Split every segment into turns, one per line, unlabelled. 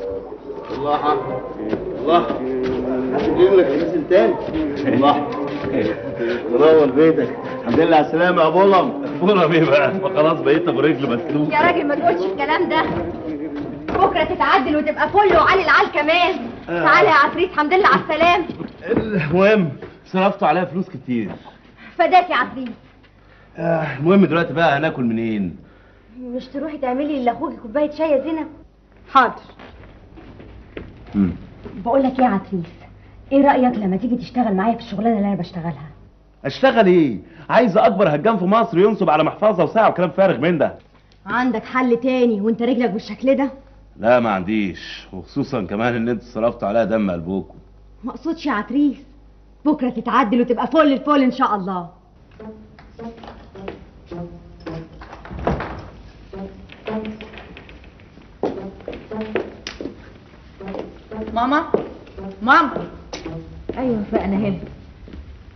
الله. الله. هتجيب لك لبس تاني الله. منور بيتك. الحمد لله على السلامة يا بولم
بولم إيه بقى؟ ما خلاص بقيت أبو رجل مسلوق.
يا راجل ما تقولش الكلام ده. بكرة تتعدل وتبقى فل وعلي العال كمان. تعالى يا عفريت الحمد لله على السلامه
المهم صرفتوا عليها فلوس كتير.
فداك يا عفريت.
آه، المهم دلوقتي بقى هناكل منين؟
مش تروحي تعملي لأخوكي كوباية شاي يا زينب؟ حاضر. بقول لك إيه يا عفريت إيه رأيك لما تيجي تشتغل معايا في الشغلانة اللي أنا بشتغلها؟
أشتغل إيه؟ عايز أكبر هجام في مصر ينصب على محفظة وساعة وكلام فارغ من ده.
عندك حل تاني وانت رجلك بالشكل ده؟
لا ما عنديش. وخصوصا كمان إن أنتوا صرفتوا عليها دم قلبكم.
ما أقصدش يا عتريس بكرة تتعدل وتبقى فل الفل إن شاء الله.
ماما؟ ماما
أيوه فأنا هنا.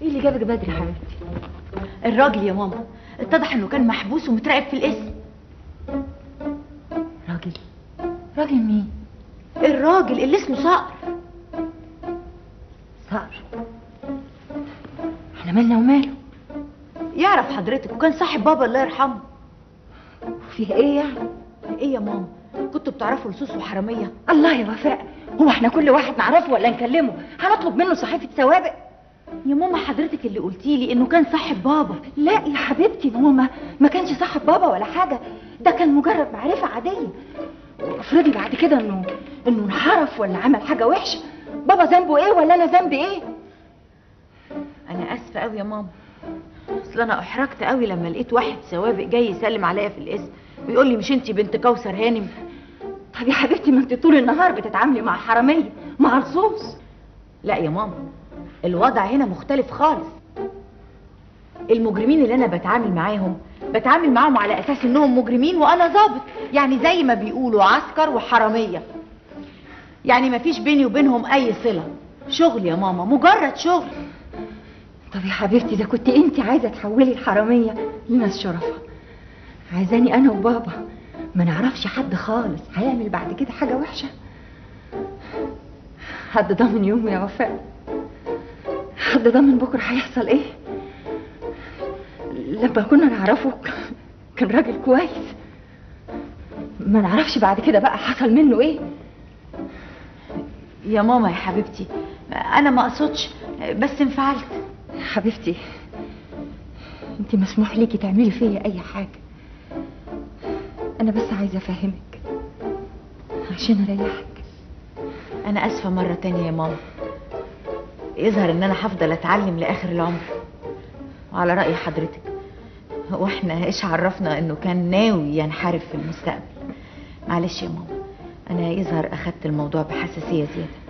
إيه اللي جابك بدري يا حبيبتي؟ الراجل يا ماما اتضح إنه كان محبوس ومتراقب في القسم راجل. راجل مين؟ الراجل اللي اسمه صقر. صقر. إحنا مالنا وماله؟ يعرف حضرتك وكان صاحب بابا الله يرحمه. فيه إيه يعني؟ إيه يا ماما؟ كنتوا بتعرفوا لصوص وحرامية؟
الله يا وفاء هو إحنا كل واحد نعرفه ولا نكلمه؟ هنطلب منه صحيفة سوابق؟
يا ماما حضرتك اللي قلتي لي إنه كان صاحب بابا.
لا يا حبيبتي هو ما كانش صاحب بابا ولا حاجة. ده كان مجرد معرفة عادية. افرضي بعد كده إنه إنه انحرف ولا عمل حاجة وحشة. بابا ذنبه إيه ولا أنا ذنبي إيه؟
أنا آسفة قوي يا ماما. أصل أنا أحرجت قوي لما لقيت واحد سوابق جاي يسلم عليا في القسم ويقول لي مش أنتي بنت كوثر هانم؟
طب يا حبيبتي ما انت طول النهار بتتعاملي مع حرامية مع لصوص
لا يا ماما الوضع هنا مختلف خالص. المجرمين اللي أنا بتعامل معاهم بتعامل معاهم على أساس إنهم مجرمين وأنا ضابط يعني زي ما بيقولوا عسكر وحرامية. يعني ما فيش بيني وبينهم أي صلة. شغل يا ماما مجرد شغل.
طب يا حبيبتي إذا كنت أنت عايزة تحولي الحرامية لناس شرفاء عايزاني أنا وبابا ما نعرفش حد خالص. هيعمل بعد كده حاجة وحشة. حد ضامن يوم يا وفاء؟ حد ضامن بكرة هيحصل إيه؟ لما كنا نعرفه كان راجل كويس. ما نعرفش بعد كده بقى حصل منه إيه.
يا ماما يا حبيبتي أنا ما أقصدش بس انفعلت.
حبيبتي أنت مسموح ليكي تعملي فيا أي حاجة. أنا بس عايزة أفهمك. عشان أريحك.
أنا آسفة مرة تانية يا ماما. يظهر إن أنا هفضل أتعلم لآخر العمر. وعلى رأي حضرتك وإحنا إيش عرفنا إنه كان ناوي ينحرف في المستقبل؟ معلش يا ماما أنا يظهر أخدت الموضوع بحساسية زيادة.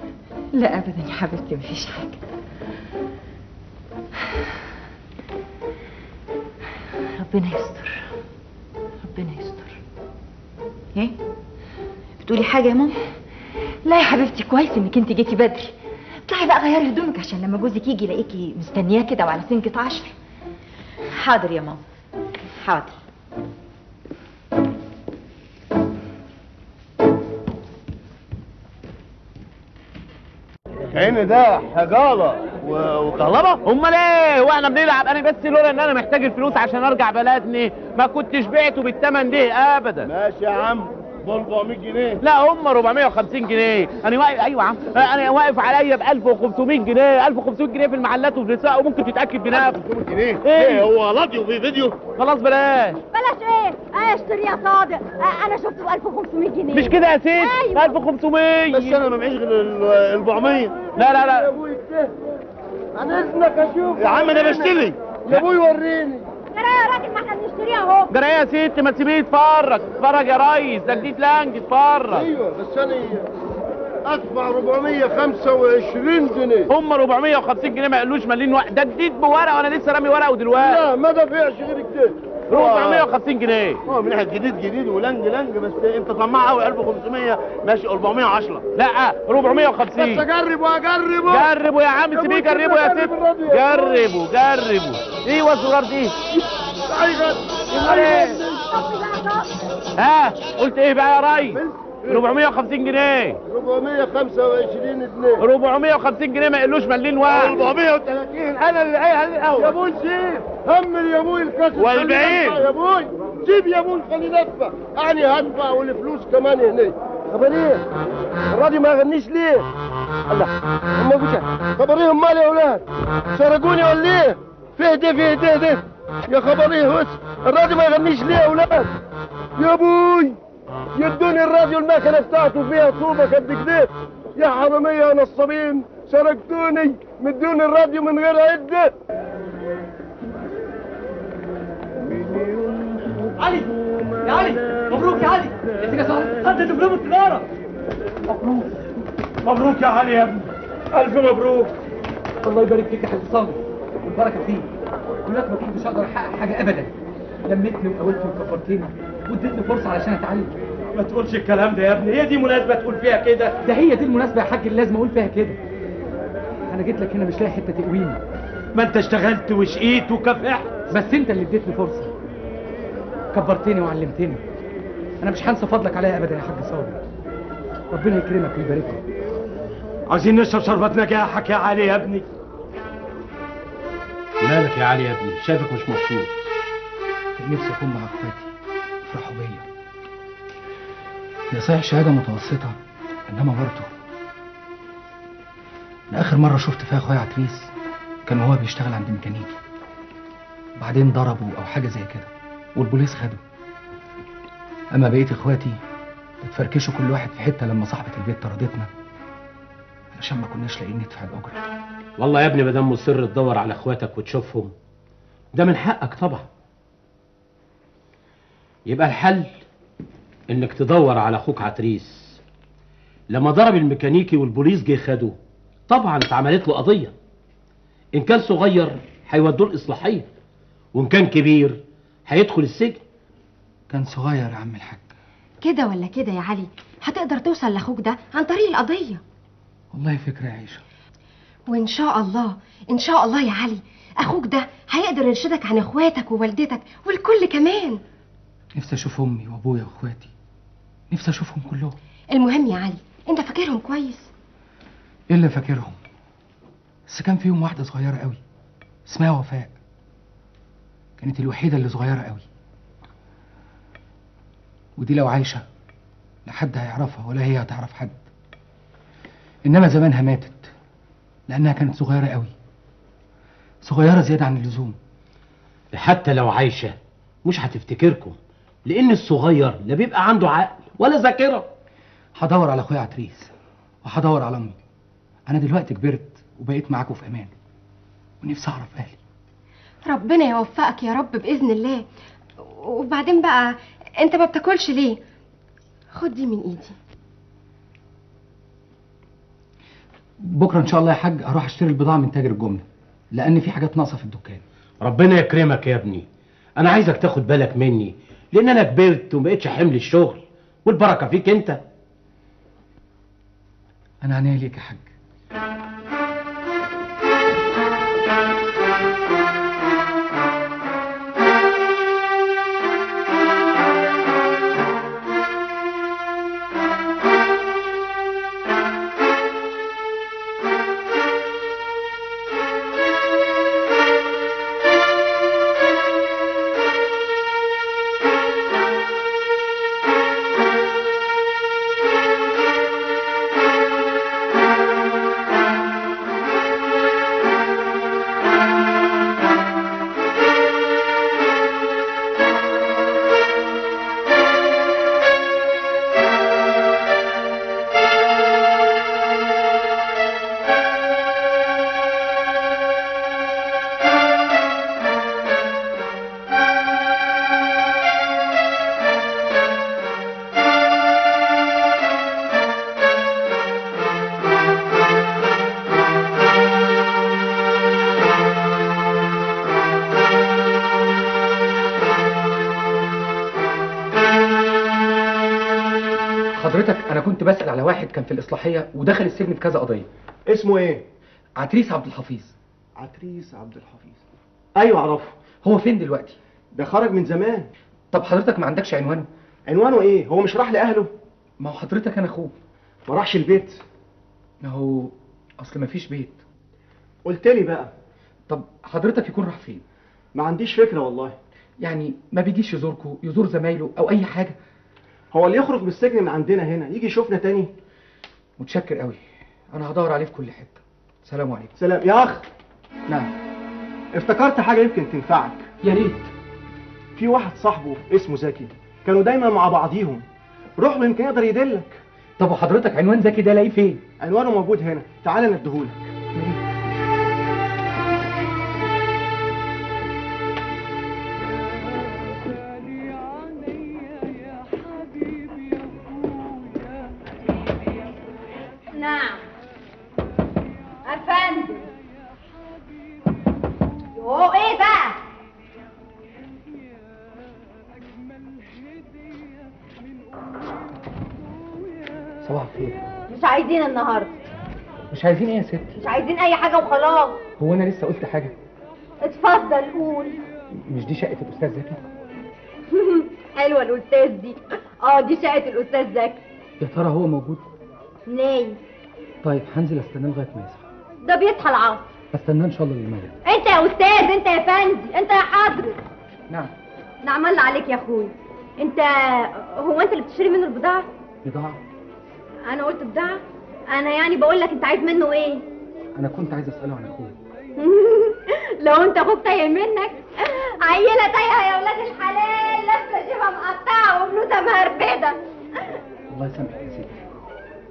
لا ابدا يا حبيبتي مفيش يستر ربنا يستر.
إيه؟ بتقولي حاجة يا ماما؟
لا يا حبيبتي كويس إنك انت جيتي بدري. اطلعي بقى غيري هدومك عشان لما جوزك يجي يلاقيكي مستنياه كده وعلى سنكة عشر
حاضر يا ماما. حاضر.
كأن ده حجارة. و- وكهرباء
أمال إيه؟ هو إحنا بنلعب. أنا بس لولا إن أنا محتاج الفلوس عشان أرجع بلدني ما كنتش بعته بالثمن ده ابدا.
ماشي يا عم. ب 400 جنيه.
لا هم 450 جنيه. أنا واقف أيوه يا عم. أنا واقف عليا ب 1500 جنيه. 1500 جنيه في المحلات وفي النساء وممكن تتأكد بنفسك.
500 جنيه؟
إيه؟
إيه هو راديو في فيديو؟
خلاص بلاش.
بلاش إيه؟ أشتري يا صادق. أنا شفته ب 1500 جنيه.
مش كده يا ست
أيوة.
1500
بس أنا ما معيش غير ال 400
لا لا لا.
أنا اذنك أشوف يا عم أنا بشتري. يا أبوي وريني.
ترى يا راجل ما إحنا بنشتريها أهو.
جرى إيه يا ست ما تسيبيه يتفرج. اتفرج يا ريس ده جديد لانج اتفرج.
أيوه بس أنا أدفع 425 جنيه.
هم 450 جنيه ما قالوش مليين وقت ده جديد بورقة وأنا لسه رامي ورقة ودلوقتي.
لا ما دافعش غير كده.
450 جنيه.
هو من ناحية جديد جديد ولنج لنج بس انت طماع قوي 1500 ماشي 410
لا 450
بس اجرب واجرب
جربوا. يا عم سيبيه جربوا يا ست. جربوا. جربوا أيوه الزرار دي إيه؟ ها قلت إيه بقى يا ريس 450 جنيه.
425 جنيه.
450 جنيه ما يقلوش ملين واحد.
430 أنا اللي قايل الأول يا أبوي سيب همل يا أبوي الكاس
والبعيد.
يا أبوي سيب يا أبوي خليني ادفع يعني هدفع والفلوس كمان هنا خبر إيه الراجل ما يغنيش ليه؟ الله. قلت خبر إيه امال يا أولاد؟ سرقوني ولا إيه؟ فيه ده فيه ده ده يا خبر إيه بس الراجل ما يغنيش ليه يا أولاد؟ يا أبوي يدوني الراديو المكنه بتاعته فيها طوبه قد كده يا حرامية يا نصابين سرقتوني مدوني الراديو من غير عدة.
علي يا علي مبروك يا علي. انت كسرت خدت دبلوم التجارة. مبروك. مبروك يا علي يا ابني. ألف مبروك. الله يبارك فيك يا حاج صابر والبركة فيك. ولك ما كنتش أقدر أحقق حاجة ابدا. لمتني وقاولتني وكبرتني. واديتني فرصة علشان أتعلم. ما تقولش الكلام ده يا ابني. هي دي مناسبة تقول فيها كده. ده هي دي المناسبة يا حاج اللي لازم أقول فيها كده. أنا جيت لك هنا مش لاقي حتة تقويني. ما انت اشتغلت وشقيت وكافحت. بس انت اللي اديتني فرصة. كبرتني وعلمتني. أنا مش هنسى فضلك عليا ابدا يا حاج صابر. ربنا يكرمك ويبارك لك عايزين نشرب شربات نجاحك يا علي يا ابني.
مالك يا علي يا ابني؟ شايفك مش مبسوط.
كان نفسي أكون مع أخواتي يفرحوا بيا هي صحيح شهادة متوسطة إنما برضه أنا آخر مرة شفت فيها أخويا عتريس كان وهو بيشتغل عند ميكانيكي. بعدين ضربه أو حاجة زي كده والبوليس خده. أما بقية إخواتي اتفركشوا كل واحد في حتة لما صاحبة البيت طردتنا علشان ما كناش لاقيين ندفع الاجره
والله يا ابني ما دام مصر تدور على إخواتك وتشوفهم ده من حقك طبعا. يبقى الحل إنك تدور على أخوك عتريس. لما ضرب الميكانيكي والبوليس جه خدوه طبعا اتعملت له قضية. إن كان صغير هيودوه الإصلاحية وإن كان كبير هيدخل السجن.
كان صغير يا عم الحاج.
كده ولا كده يا علي؟ هتقدر توصل لأخوك ده عن طريق القضية.
والله فكرة يا عيشة.
وإن شاء الله إن شاء الله يا علي أخوك ده هيقدر يرشدك عن إخواتك ووالدتك والكل كمان.
نفسي أشوف أمي وأبويا وأخواتي. نفسي أشوفهم كلهم.
المهم يا علي أنت فاكرهم كويس؟
إيه اللي فاكرهم. بس كان فيهم واحدة صغيرة قوي اسمها وفاء. كانت الوحيدة اللي صغيرة قوي. ودي لو عايشة لا حد هيعرفها ولا هي هتعرف حد. إنما زمانها ماتت لأنها كانت صغيرة قوي. صغيرة زيادة عن اللزوم.
حتى لو عايشة مش هتفتكركم. لأن الصغير لا بيبقى عنده عقل ولا ذاكرة.
هدور على أخويا عتريس وهدور على أمي. أنا دلوقتي كبرت وبقيت معاكم في أمان. ونفسي أعرف أهلي.
ربنا يوفقك يا رب بإذن الله. وبعدين بقى أنت ما بتاكلش ليه؟ خد دي من إيدي.
بكرة إن شاء الله يا حاج هروح أشتري البضاعة من تاجر الجملة لأن في حاجات ناقصة في الدكان.
ربنا يكرمك يا ابني. أنا عايزك تاخد بالك مني. لأن أنا كبرت ومبقتش حمل الشغل والبركة فيك أنت.
أنا عينيا ليك يا حاج. كان في الإصلاحية ودخل السجن في كذا قضية.
اسمه إيه؟
عتريس عبد الحفيظ.
عتريس عبد الحفيظ. أيوه أعرفه.
هو فين دلوقتي؟
ده خرج من زمان.
طب حضرتك ما عندكش عنوانه؟
عنوانه إيه؟ هو مش راح لأهله؟
ما هو حضرتك أنا أخوه.
ما راحش البيت.
ما هو أصل ما فيش بيت.
قلت لي بقى.
طب حضرتك يكون راح فين؟
ما عنديش فكرة والله.
يعني ما بيجيش يزوركوا يزور زمايله أو أي حاجة؟
هو اللي يخرج من السجن من عندنا هنا يجي يشوفنا تاني.
متشكر قوي. أنا هدور عليه في كل حتة. سلام عليكم.
سلام. يا أخ.
نعم.
افتكرت حاجة يمكن تنفعك.
يا ريت.
في واحد صاحبه اسمه زكي. كانوا دايما مع بعضيهم. روح له يمكن يقدر يدلك.
طب وحضرتك عنوان زكي ده الاقيه فين؟
عنوانه موجود هنا. تعال نديهولك
مش عايزين
إيه يا ست؟
مش عايزين اي حاجة وخلاص.
هو أنا لسه قلت حاجة.
اتفضل قول.
مش دي شقة الأستاذ زكي؟
حلوة الأستاذ دي. آه دي شقة الأستاذ زكي.
يا ترى هو موجود؟
نايم.
طيب هنزل أستناه لغاية ما يصحى.
ده بيصحى العصر.
أستناه إن شاء الله للمغرب.
أنت يا أستاذ أنت يا فندي أنت يا حضرة.
نعم.
نعم الله عليك يا أخوي. أنت هو أنت اللي بتشتري منه البضاعة؟
بضاعة.
أنا قلت بضاعة؟ أنا يعني بقول لك أنت عايز منه إيه؟
أنا كنت عايز أسأله عن اخويا
لو أنت أخوك تايه منك عيلة تايهة يا ولاد الحلال لابسه جيبه مقطعة وبلوزه مهربدة.
الله يسامحك يا ستي.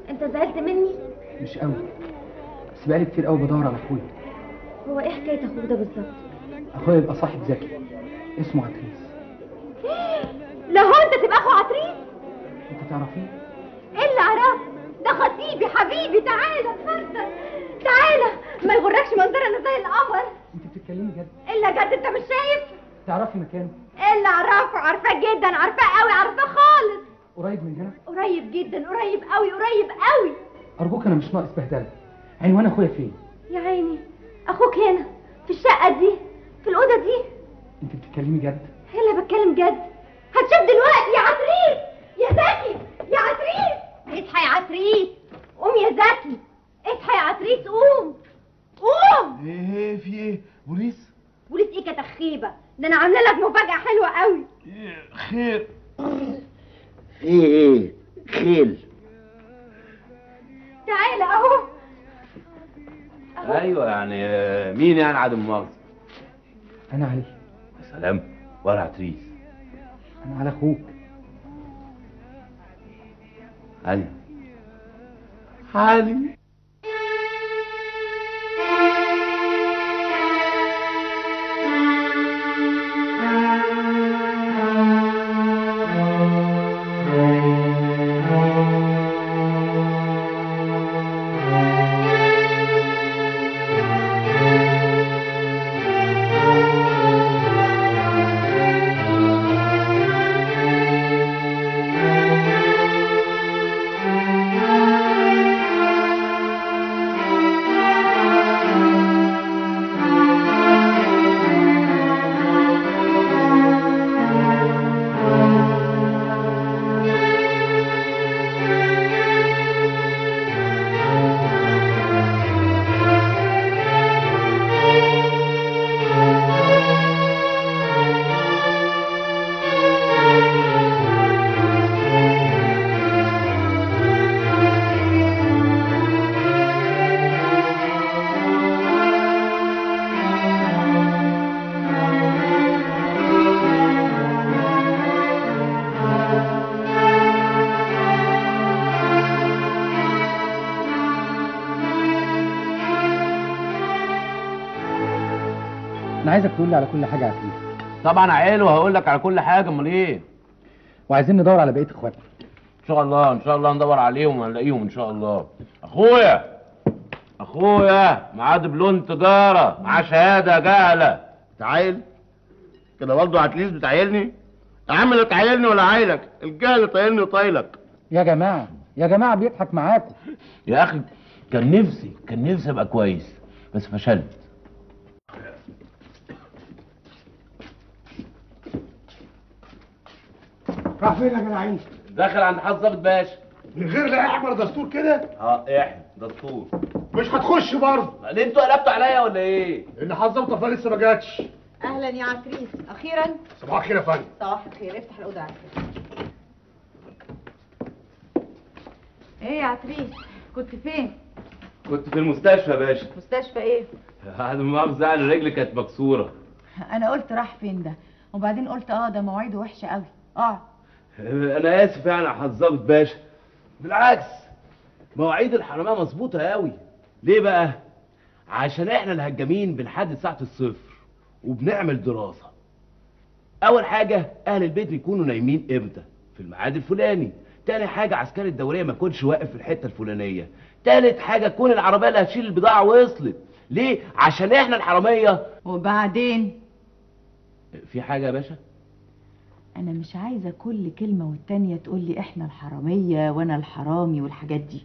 أنت زعلت مني؟
مش قوي. بس بقالي كتير قوي بدور على أخويا.
هو إيه حكاية أخوك ده بالظبط؟
أخويا يبقى صاحب ذكي. اسمه عتريس.
لو أنت تبقى أخو عطريس
أنت تعرفيه
إيه اللي اعرفه ده خطيبي حبيبي تعالى اتفضل. تعالى. ما يغركش منظرنا زي القمر.
أنت بتتكلمي جد؟
إلا جد أنت مش شايف؟
تعرفي مكانه؟
اللي أعرفه عارفاه جدا عارفاه قوي عارفاه خالص.
قريب من هنا؟
قريب جدا قريب قوي قريب قوي.
أرجوك أنا مش ناقص بهدلة. عنوان أخويا فين؟
يا عيني أخوك هنا في الشقة دي في الأوضة دي.
أنت بتتكلمي جد؟
اللي بتكلم جد. هتشوف دلوقتي يا عتريس يا زكي يا عتريس اصحى يا عتريس قوم يا زكي. اصحى يا عتريس قوم. قوم.
إيه في إيه؟ بوليس
بوليس إيه كتخيبه ده أنا عاملة لك مفاجأة حلوة قوي.
خير.
في إيه خيل.
تعالى اهو.
أيوه يعني آه، مين يعني عدم مؤاخذة؟
أنا علي.
يا سلام ولا عتريس
أنا على أخوك.
علي علي
تقول لي على كل حاجة يا عتريس
طبعا عيل وهقول لك على كل حاجة أمال إيه؟
وعايزين ندور على بقية اخواتنا
إن شاء الله إن شاء الله ندور عليهم ونلاقيهم إن شاء الله. أخويا! أخويا! معاه دبلوم تجارة معاه شهادة جهله
تعايل كده برضه عتليس بتعايلني؟ يا عم لا تعايلني ولا عايلك الجهل طايلني وطايلك.
يا جماعة يا جماعة بيضحك معاكم.
يا أخي كان نفسي كان نفسي أبقى كويس بس فشلت.
راح فين يا جدعان؟
داخل عند حظ ظابط باشا
من غير لا احمر دستور كده؟
آه إحنا؟ دستور.
مش هتخش برضه.
ليه أنتوا قلبتوا عليا ولا إيه؟
اللي حظمت لسه ما جاتش.
أهلا يا عتريس أخيرا؟
صباح الخير يا فندم.
صباح الخير. افتح الأوضة يا عتريس إيه يا عتريس كنت فين؟
كنت في المستشفى يا باشا.
مستشفى إيه؟
عدم مؤاخذة يعني رجلي كانت مكسورة.
أنا قلت راح فين ده؟ وبعدين قلت آه ده مواعيده وحشة قوي. آه.
أنا آسف يعني يا حظابط باشا بالعكس مواعيد الحرامية مظبوطة قوي ليه بقى؟ عشان إحنا الهجامين بنحدد ساعة الصفر وبنعمل دراسة أول حاجة أهل البيت بيكونوا نايمين إمتى؟ في الميعاد الفلاني تاني حاجة عسكري الدورية ما يكونش واقف في الحتة الفلانية تالت حاجة تكون العربية اللي هتشيل البضاعة وصلت ليه؟ عشان إحنا الحرامية
وبعدين
في حاجة يا باشا؟
أنا مش عايزة كل كلمة والتانية تقول لي إحنا الحرامية وأنا الحرامي والحاجات دي.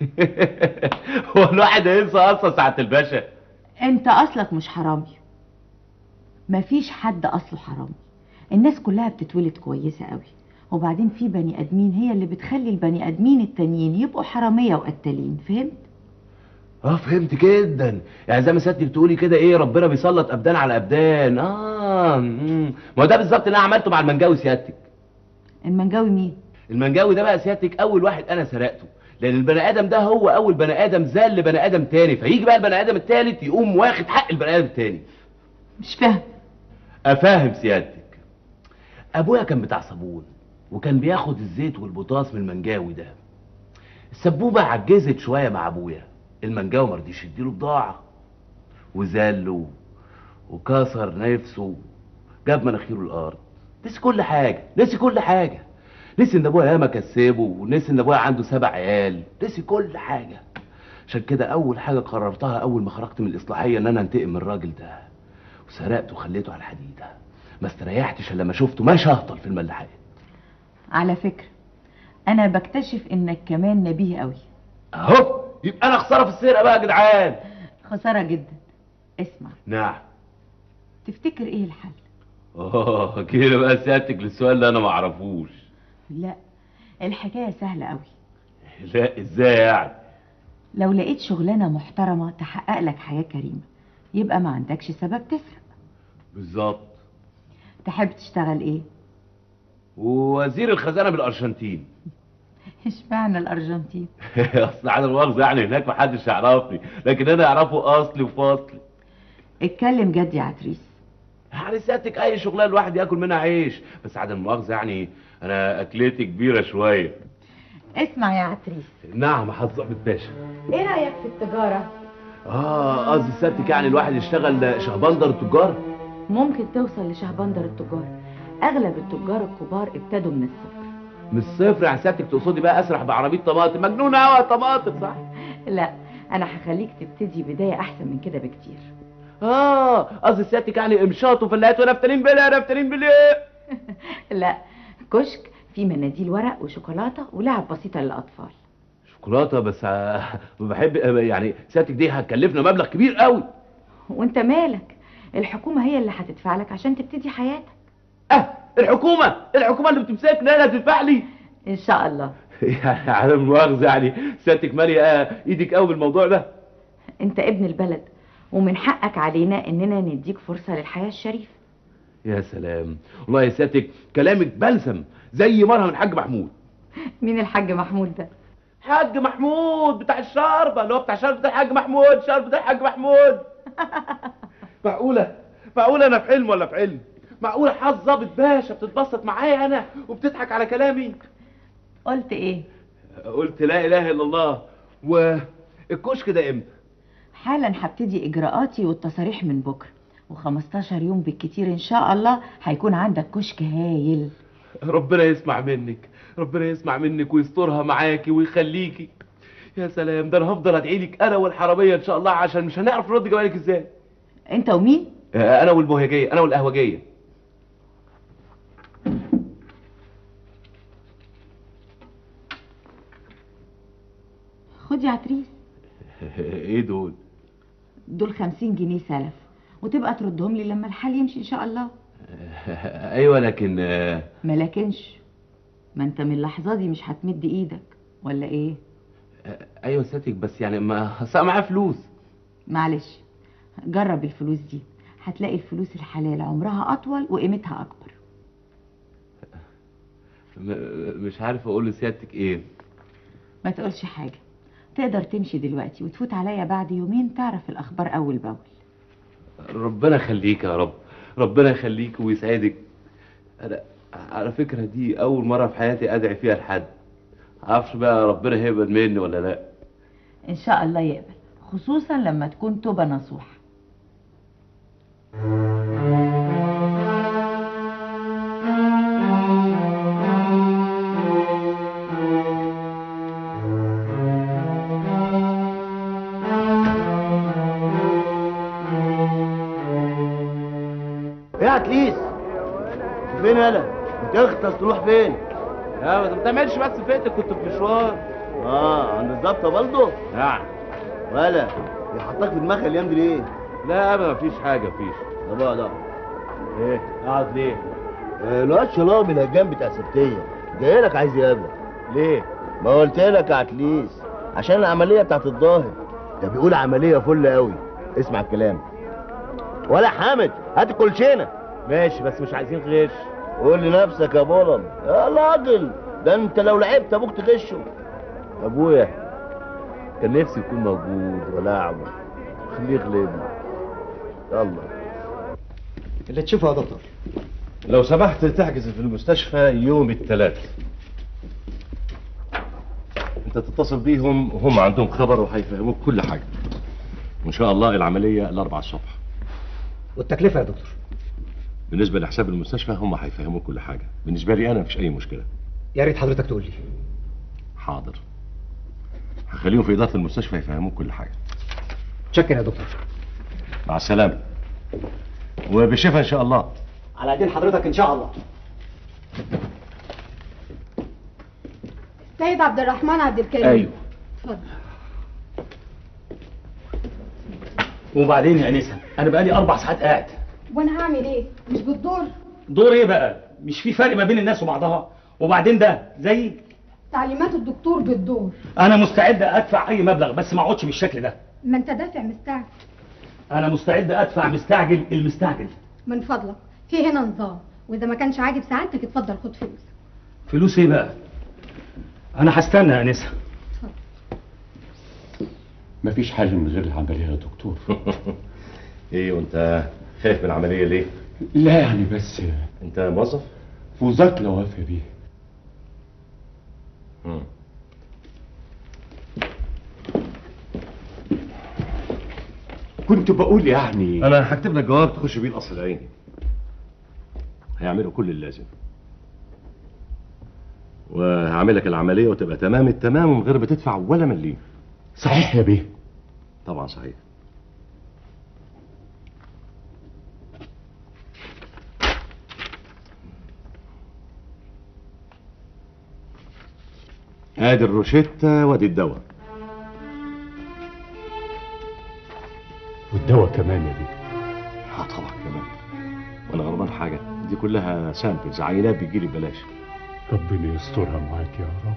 هو الواحد هينسى أصلا ساعة الباشا.
أنت أصلك مش حرامي. مفيش حد أصله حرامي. الناس كلها بتتولد كويسة قوي. وبعدين في بني آدمين هي اللي بتخلي البني آدمين التانيين يبقوا حرامية وقتالين فهمت؟
آه فهمت جدا. يعني زي ما سيادتي بتقولي كده إيه ربنا بيسلط أبدان على أبدان. آه. ما ده بالظبط اللي أنا عملته مع المنجاوي سيادتك.
المنجاوي مين؟
المنجاوي ده بقى سيادتك أول واحد أنا سرقته. لأن البني آدم ده هو أول بني آدم زال لبني آدم تاني. فيجي بقى البني آدم التالت يقوم واخد حق البني آدم التاني.
مش فاهم.
افهم سيادتك. أبويا كان بتاع صابون وكان بياخد الزيت والبطاس من المنجاوي ده. السبوبة عجزت شوية مع أبويا. المنجاوي مرضيش يديله بضاعة. وزله وكسر نفسه جاب مناخيره الأرض نسي كل حاجة نسي كل حاجة. نسي إن أبويا ياما كسبه ونسي إن أبويا عنده سبع عيال. نسي كل حاجة. عشان كده أول حاجة قررتها أول ما خرجت من الإصلاحية إن أنا أنتقم من الراجل ده. وسرقته وخليته على الحديده ما استريحتش إلا لما شفته ماشي اهطل في الملاحات
على فكرة أنا بكتشف إنك كمان نبيه قوي
أهو! يبقى أنا خسارة في السرقة بقى يا جدعان.
خسارة جدا. اسمع.
نعم.
تفتكر إيه الحل؟
آه كده بقى سيادتك للسؤال اللي أنا ما أعرفوش.
لا الحكاية سهلة قوي
لا إزاي يعني؟
لو لقيت شغلانة محترمة تحقق لك حياة كريمة يبقى ما عندكش سبب تسرق.
بالظبط.
تحب تشتغل إيه؟
ووزير الخزانة بالأرجنتين.
اشمعنى الأرجنتين؟
أصل على المؤاخذه يعني هناك محدش يعرفني لكن أنا أعرفه أصلي وفاصلي.
اتكلم جد يا عتريس.
يعني سيادتك أي شغلانه الواحد يأكل منها عيش. بس عدم المؤاخذه يعني أنا أكلتي كبيرة شوية.
اسمع يا عتريس.
نعم حظ باشا.
إيه رأيك في التجارة؟
آه قصدي سيادتك يعني الواحد يشتغل شهبندر التجار
ممكن توصل لشهبندر التجار. أغلب التجار الكبار ابتدوا من الصفر.
من الصفر يعني سيادتك تقصدي بقى أسرح بعربية طماطم مجنونة قوي طماطم صح؟
لا أنا هخليك تبتدي بداية أحسن من كده بكتير.
آه قصدي سيادتك يعني إمشاط وفلاحات ونفتالين بلا نفتالين بلا
لا كشك فيه مناديل ورق وشوكولاتة ولعب بسيطة للأطفال.
شوكولاتة بس آه، بحب آه، يعني سيادتك دي هتكلفنا مبلغ كبير قوي
وأنت مالك؟ الحكومة هي اللي هتدفع لك عشان تبتدي حياتك.
أه الحكومة الحكومة اللي بتمسكنا أنا تدفع لي.
إن شاء الله.
يعني على المؤاخذة يعني سيادتك ماليه آه، إيدك قوي بالموضوع ده.
أنت ابن البلد ومن حقك علينا إننا نديك فرصة للحياة الشريفة.
يا سلام. والله يا سيادتك كلامك بلسم زي مرهم الحاج محمود.
مين الحاج محمود ده؟
حاج محمود بتاع الشربة اللي هو بتاع شربة الحاج محمود شربة الحاج محمود. معقولة؟ معقولة أنا في حلم ولا في علم؟ معقولة حظ ظابط باشا بتتبسط معايا أنا وبتضحك على كلامي؟
قلت إيه؟
قلت لا إله إلا الله. والكشك ده إمتى؟
حالا هبتدي إجراءاتي والتصاريح من بكرة. و15 يوم بالكتير إن شاء الله هيكون عندك كشك هايل.
ربنا يسمع منك. ربنا يسمع منك ويسترها معاكي ويخليكي. يا سلام ده أنا هفضل أدعي لك أنا والحرامية إن شاء الله عشان مش هنعرف نرد جوالك إزاي.
أنت ومين؟
أنا والبوهجيه أنا والقهوجية.
خد يا عتريس؟
إيه دول؟
دول 50 جنيه سلف وتبقى تردهم لي لما الحال يمشي إن شاء الله.
أيوه لكن
ما لكنش. ما أنت من اللحظة دي مش هتمد إيدك ولا
إيه؟ أيوه سيادتك بس يعني ما معايا فلوس.
معلش جرب الفلوس دي. هتلاقي الفلوس الحلال عمرها أطول وقيمتها
أكبر. مش عارف أقول لسيادتك إيه.
ما تقولش حاجة. تقدر تمشي دلوقتي وتفوت عليا بعد يومين تعرف الأخبار أول بأول.
ربنا يخليك يا رب. ربنا يخليك ويسعدك. أنا على فكرة دي أول مرة في حياتي أدعي فيها لحد. معرفش بقى ربنا هيقبل مني ولا لأ.
إن شاء الله يقبل خصوصا لما تكون
توبة نصوحة. بتغطس تروح فين؟
لا ما تعملش بس فاتك كنت في مشوار.
آه عند الظابطه برضه؟
يعني
ولا يحطك في دماغها الأيام دي ليه؟
لا أبدا مفيش حاجة مفيش
طب اقعد اقعد. إيه
قاعد ليه؟
آه، الواد شلامي الهجام بتاع سبتيه جاي لك عايز يقابلك ليه؟ ما قلت لك يا عتليس عشان العملية بتاعت الظاهر. ده بيقول عملية فل قوي اسمع الكلام. ولا حامد هات الكلشينه
ماشي بس مش عايزين غش.
قول لنفسك يا بولم يا راجل ده انت لو لعبت أبوك تغشه. أبويا كان نفسي يكون موجود ولعبه خليه يغلبني. يلا.
اللي تشوفه يا دكتور.
لو سمحت تحجز في المستشفى يوم الثلاث. انت تتصل بيهم وهم عندهم خبر وهيفهموك كل حاجة. وإن شاء الله العملية الاربعاء الصبح.
والتكلفة يا دكتور.
بالنسبة لحساب المستشفى هم هيفهموك كل حاجة. بالنسبة لي أنا مفيش أي مشكلة.
يا ريت حضرتك تقول لي.
حاضر. هخليهم في إدارة المستشفى يفهموك كل حاجة.
تشكر يا دكتور.
مع السلامة. وبالشفاء إن شاء الله.
على ايدين حضرتك إن شاء الله.
سيد عبد الرحمن عبد الكريم.
أيوه.
اتفضل
وبعدين يا انسه أنا بقالي أربع ساعات قاعد.
وأنا هعمل إيه؟ مش بالدور.
دور إيه بقى؟ مش في فرق ما بين الناس وبعضها؟ وبعدين ده زي
تعليمات الدكتور بالدور.
أنا مستعد ادفع اي مبلغ بس ما اقعدش بالشكل ده.
ما انت دافع مستعجل.
أنا مستعد ادفع مستعجل المستعجل.
من فضلك. في هنا نظام. وإذا ما كانش عاجب سعادتك اتفضل خد فلوس.
فلوس إيه بقى؟ أنا هستنى يا انسه
مفيش حل من غير العملية يا دكتور. إيه وانت؟ خايف من العملية ليه؟
لا يعني بس
انت موظف؟
وزارة الأوافي دي
مم.
كنت بقول يعني
أنا هكتب لك جواب تخش بيه القصر العيني. هيعملوا كل اللازم. وهعمل لك العملية وتبقى تمام التمام ومن غير ما تدفع ولا مليم.
صحيح يا بيه.
طبعا صحيح. ادي الروشتة وادي الدواء.
والدواء كمان يا بيه
آه طبعا كمان. وأنا غرمان حاجة. دي كلها سامبلز عينات بتجيلي ببلاش.
ربنا يسترها معاك يا رب.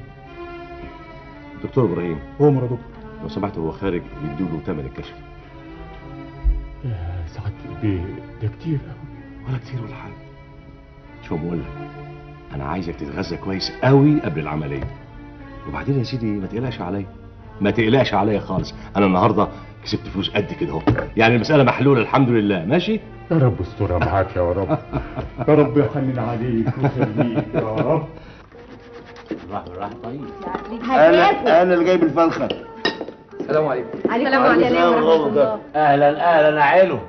دكتور إبراهيم.
عمر يا دكتور.
لو سمحت هو خارج يدوله ثمن الكشف.
يا سعادة البيه ده كتير قوي
ولا كتير ولا حاجة. شو بقول لك؟ أنا عايزك تتغذى كويس قوي قبل العملية. وبعدين يا سيدي ما تقلقش عليا. ما تقلقش عليا خالص. أنا النهارده كسبت فلوس قد كده أهو. يعني المسألة محلولة الحمد لله. ماشي؟
يا رب استرها معاك يا رب. يا رب يحنن عليك ويخليك يا رب.
راح راح. طيب.
أنا أنا اللي جايب الفرخه
السلام عليكم.
السلام عليكم ورحمة الله.
أهلا أهلا. يا عيلو.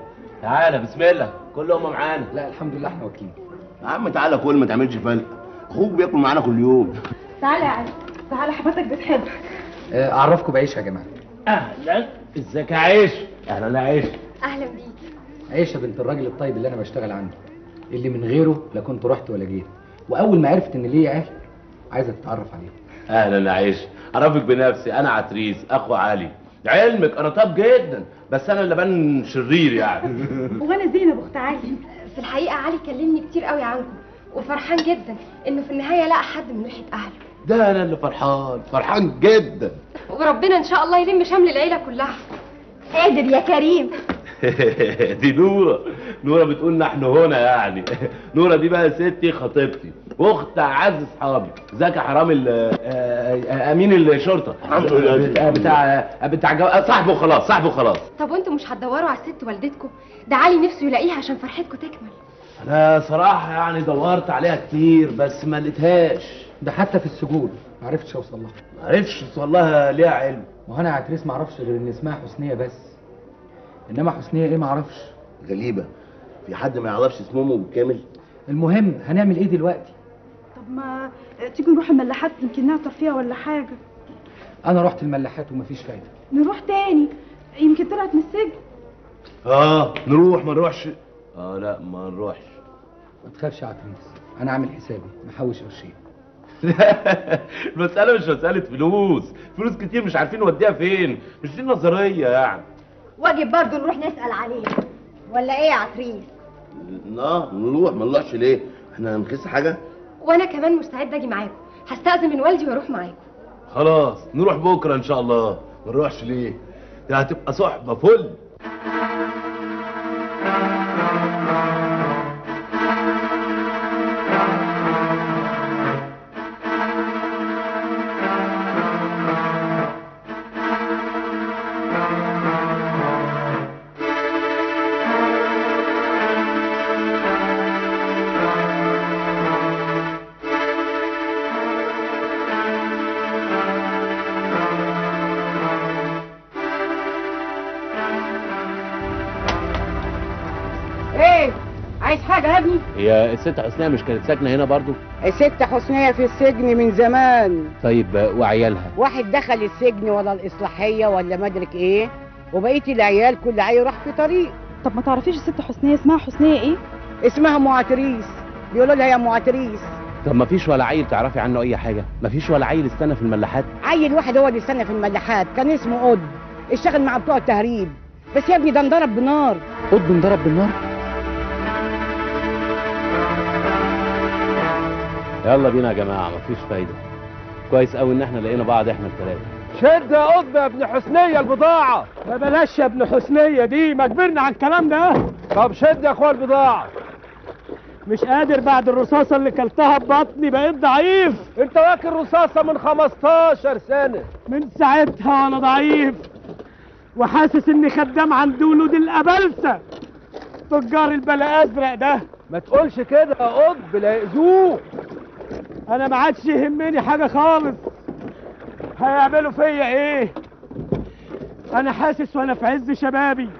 تعالى بسم الله. كلهم معانا.
لا الحمد لله إحنا واكلين.
يا عم تعالى كل ما تعملش فلق أخوك بياكل معانا كل يوم.
تعالى يا علي
تعالى حضرتك بتحب
أعرفكم بعيش يا جماعة.
أهلا. إزيك يا عيش؟ أهلا يا عيش.
أهلا بيك.
عيشة بنت الراجل الطيب اللي أنا بشتغل عنده. اللي من غيره لا كنت رحت ولا جيت. وأول ما عرفت إن ليا أهل عايزه تتعرف عليهم.
أهلا يا عيش. أعرفك بنفسي. أنا عتريس أخو علي. علمك أنا طيب جدا بس أنا اللي بان شرير يعني.
وأنا زينب أخت علي.
في الحقيقة علي كلمني كتير قوي عنكم وفرحان جدا إنه في النهاية لقى حد من ريحه أهله.
ده أنا اللي فرحان. فرحان جدا
وربنا إن شاء الله يلم شمل العيلة كلها.
قادر يا كريم.
دي نورة. نورة بتقول نحن هنا يعني. نورة دي بقى ستي خطيبتي. واخت اعز أصحابي. إزيك يا حرام ال- آه، آه،
أمين
الشرطة؟ بتاع بتاع. آه، صاحبه خلاص صاحبه خلاص.
طب وأنتوا مش هتدوروا على الست والدتكم؟ ده علي نفسه يلاقيها عشان فرحتكم تكمل.
أنا صراحة يعني دورت عليها كتير بس ما لقيتهاش.
ده حتى في السجون. ما عرفتش اوصل لها
ما عرفش اوصل لها ليها علم؟
ما هو أنا عتريس ما أعرفش غير إن اسمها حسنية بس. إنما حسنية إيه ما أعرفش.
غريبة. في حد ما يعرفش اسمه بالكامل؟
المهم هنعمل إيه دلوقتي؟
طب ما تيجي نروح الملاحات يمكن نعطر فيها ولا حاجة.
أنا رحت الملاحات ومفيش فايدة.
نروح تاني. يمكن طلعت من السجن.
آه نروح ما نروحش. آه لا ما نروحش.
ما تخافش يا عتريس أنا عامل حسابي محوش قرشين
المسألة مش مسألة فلوس. فلوس كتير مش عارفين نوديها فين. مش دي نظرية يعني.
واجب برضه نروح نسأل عليه. ولا إيه يا عفريت؟
آه نروح. ما نروحش ليه؟ إحنا هنخس حاجة؟
وأنا كمان مستعده أجي معاكم. هستأذن من والدي وأروح معاكم.
خلاص نروح بكرة إن شاء الله. ما نروحش ليه؟ دي هتبقى صحبة فل.
الست حسنية مش كانت ساكنة هنا برضو؟
الست حسنية في السجن من زمان.
طيب وعيالها؟
واحد دخل السجن ولا الإصلاحية ولا مدرك إيه وبقية العيال كل عيل راح في طريق.
طب ما تعرفيش الست حسنية اسمها حسنية إيه؟
اسمها معتريس. بيقولوا لها يا معتريس.
طب ما فيش ولا عيل تعرفي عنه أي حاجة؟ ما فيش ولا عيل استنى في الملاحات؟
عيل واحد هو اللي استنى في الملاحات كان اسمه قد اشتغل مع بتوع التهريب. بس يا ابني ده انضرب بنار
قد انضرب بالنار؟ يلا بينا يا جماعة مفيش فايدة. كويس قوي إن إحنا لقينا بعض إحنا الثلاثة
شد يا قطب يا ابن حسنية البضاعة. ما بلاش يا ابن حسنية دي ما كبرنا على الكلام ده. طب شد يا أخويا البضاعة. مش قادر بعد الرصاصة اللي كلتها ببطني بقيت ضعيف. أنت واكل رصاصة من 15 سنة. من ساعتها وأنا ضعيف وحاسس إني خدام عند ولود الأبلسة. تجار البلا أزرق ده. ما تقولش كده يا قطب لا يأذوك. أنا ما عادش يهمني حاجة خالص. هيعملوا فيا إيه؟ أنا حاسس وأنا في عز شبابي.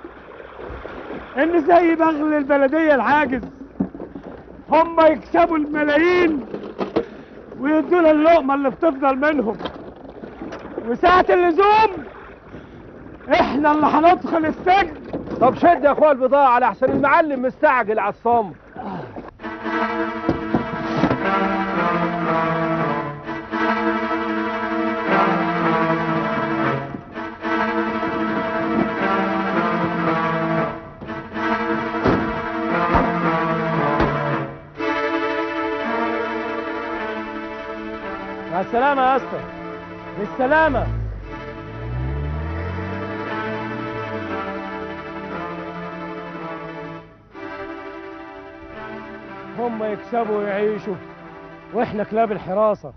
إن زي بغل البلدية العاجز. هم يكسبوا الملايين ويدونا اللقمة اللي بتفضل منهم. وساعة اللزوم إحنا اللي هندخل السجن. طب شد يا اخويا البضاعة على احسن المعلم مستعجل على الصمت مع السلامة يا اسطى بالسلامة. هم يكسبوا ويعيشوا. وإحنا كلاب الحراسة.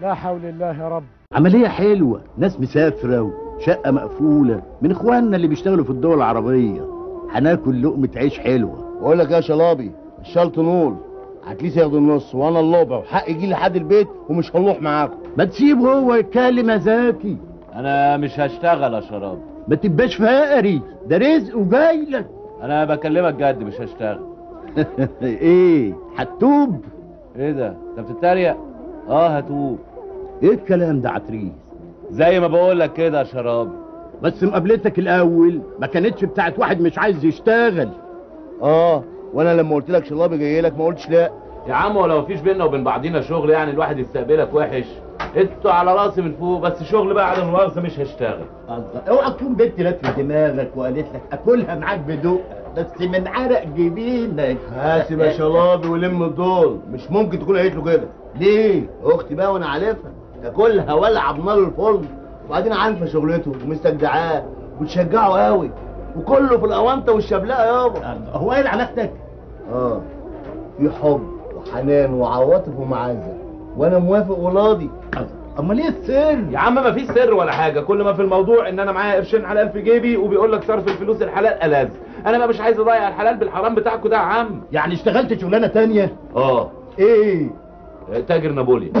لا حول الله يا رب.
عملية حلوة. ناس مسافرة وشقة مقفولة. من إخواننا اللي بيشتغلوا في الدول العربية. هناكل لقمة عيش حلوة.
بقول لك يا شلابي الشلط نور. هتليس ياخد النص. وأنا اللوبة وحق يجي لحد البيت ومش هنروح معاكم.
ما تسيبه هو يتكلم يا زكي.
أنا مش هشتغل يا شراب.
ما تبقاش فقري ده رزق وجاي لك.
أنا بكلمك جد مش هشتغل.
إيه؟ هتوب
إيه ده؟ أنت بتتريق؟ آه هتوب.
إيه الكلام ده عتريس
زي ما بقول لك كده يا شراب.
بس مقابلتك الأول ما كانتش بتاعت واحد مش عايز يشتغل.
آه. وأنا لما قلت لك شلابي جاي لك ما قلتش لا.
يا عم ولو مفيش بينا وبين بعضينا شغل يعني الواحد يستقبلك وحش. أنتوا على راسي من فوق بس شغل بقى على المؤاخذه مش هشتغل
الله. اوعى تكون بنت لفت دماغك وقالت لك أكلها معاك بدق بس من عرق جبينك.
حاسب يا شرابي ولم الدول مش ممكن تكون قالت له كده. ليه؟ أختي بقى وأنا عارفها. تاكلها ولع بنار الفرن وبعدين عارفة شغلته ومستجدعاه وتشجعه قوي. وكله في الاونطه والشبلقة يابا.
هو إيه علاقتك
آه. في حب وحنان وعواطف ومعزه وأنا موافق وراضي.
أمال إيه السر؟
يا عم ما فيش سر ولا حاجة. كل ما في الموضوع إن أنا معايا قرشين حلال في جيبي وبيقول لك صرف الفلوس الحلال ألذ. أنا بقى مش عايز أضيع الحلال بالحرام بتاعكوا ده يا عم.
يعني اشتغلت شغلانة تانية؟
آه.
إيه؟
تاجر نابولي.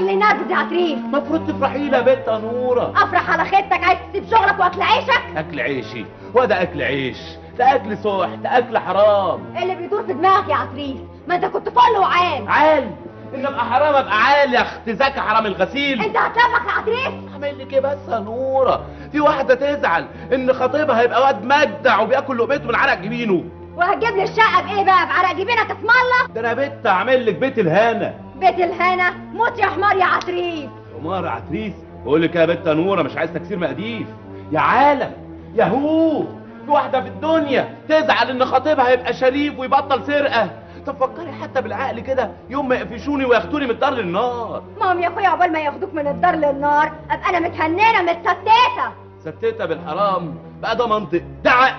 اللي نازل يا عتريس
المفروض تفرحي لي يا بنت نورة.
أفرح على خيرتك عايز تسيب شغلك وأكل عيشك؟
أكل عيشي وده أكل عيش ده أكل سوح ده أكل حرام.
إيه اللي بيدور في دماغك يا عتريس ما انت كنت فل وعال
عال ان ابقى حرام أبقى عال يا أختي زكي حرام الغسيل.
أنت هتلفك يا عتريس
عمل لك إيه بس يا نورة؟ في واحدة تزعل إن خطيبها هيبقى واد مجدع وبياكل لقمته من عرق جبينه.
وهتجيب لي الشقة بإيه بقى؟ بعرق جبينك اسم الله
ده أنا بنت أعمل لك بيت الهنا
بيت الهنا موت يا حمار يا عتريس.
حمار عتريس بقول لك يا بنت يا نورة مش عايز تكسير مقاديف. يا عالم يا هو في واحدة في الدنيا تزعل إن خطيبها هيبقى شريف ويبطل سرقة. طب فكري حتى بالعقل كده يوم ما يقفشوني وياخدوني من الدار للنار.
مام يا أخويا عقبال ما ياخدوك من الدار للنار أبقى أنا متهننه متستته
ستتها بالحرام بقى ده منطق ده عقل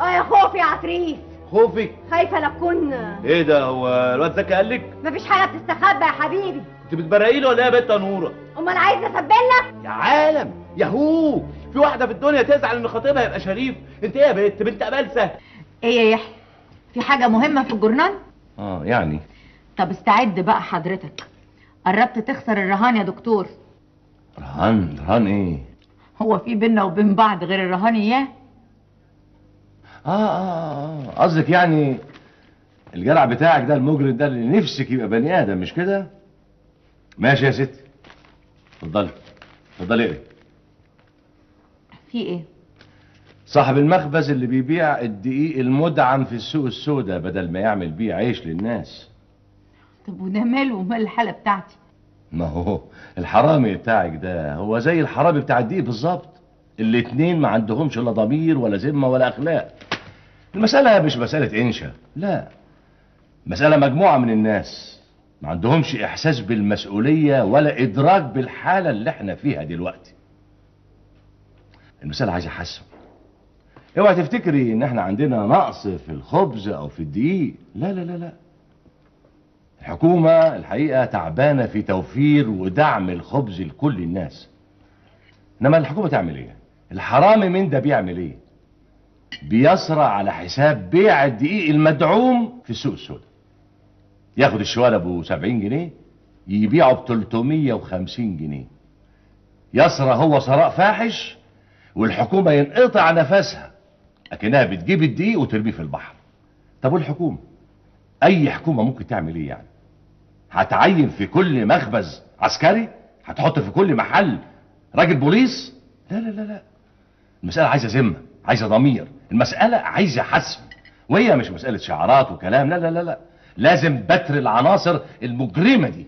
آه يا خوفي يا عتريس.
خوفك.
خايفه لا تكون
إيه ده هو الواد زكي قال لك؟
مفيش حاجة بتستخبى يا حبيبي.
انت بتبرقي لي ولا إيه يا بنت نوره
أمال عايز اسبلك
يا عالم يا هو في واحدة في الدنيا تزعل إن خطيبها يبقى شريف. انت إيه يا بنت؟ بنت قبلسه
إيه يا يحيى؟ في حاجة مهمة في الجورنال؟
آه يعني.
طب استعد بقى حضرتك. قربت تخسر الرهان يا دكتور.
رهان؟ رهان إيه؟
هو في بينا وبين بعض غير الرهان اياه
آه آه آه. قصدك يعني الجرع بتاعك ده المجرم ده اللي نفسك يبقى بني آدم مش كده؟ ماشي يا ستي اتفضلي. اتفضلي اقري.
في إيه؟
صاحب المخبز اللي بيبيع الدقيق المدعم في السوق السوداء بدل ما يعمل بيه عيش للناس.
طب وده ماله؟ ومال الحالة بتاعتي؟
ما هو الحرامي بتاعك ده هو زي الحرامي بتاع الدقيق بالظبط. الاتنين ما عندهمش لا ضمير ولا ذمة ولا أخلاق. المسألة مش مسألة انشا لا. مسألة مجموعة من الناس ما عندهمش إحساس بالمسؤولية ولا إدراك بالحالة اللي إحنا فيها دلوقتي. المسألة عايزة حسم. اوعى تفتكري إن إحنا عندنا نقص في الخبز أو في الدقيق. لا لا لا لا. الحكومة الحقيقة تعبانة في توفير ودعم الخبز لكل الناس. إنما الحكومة تعمل إيه؟ الحرامي من ده بيعمل إيه؟ بيسرع على حساب بيع الدقيق المدعوم في السوق السوداء. ياخد الشوال ابو 70 جنيه يبيعه ب 350 جنيه. يسرى هو ثراء فاحش والحكومة ينقطع نفسها. لكنها بتجيب الدقيق وترميه في البحر. طب والحكومة؟ أي حكومة ممكن تعمل إيه يعني؟ هتعين في كل مخبز عسكري؟ هتحط في كل محل راجل بوليس؟ لا لا لا لا. المسألة عايزة ذمة. عايزة ضمير. المسألة عايزة حسم. وهي مش مسألة شعارات وكلام لا لا لا لا. لازم بتر العناصر المجرمة دي.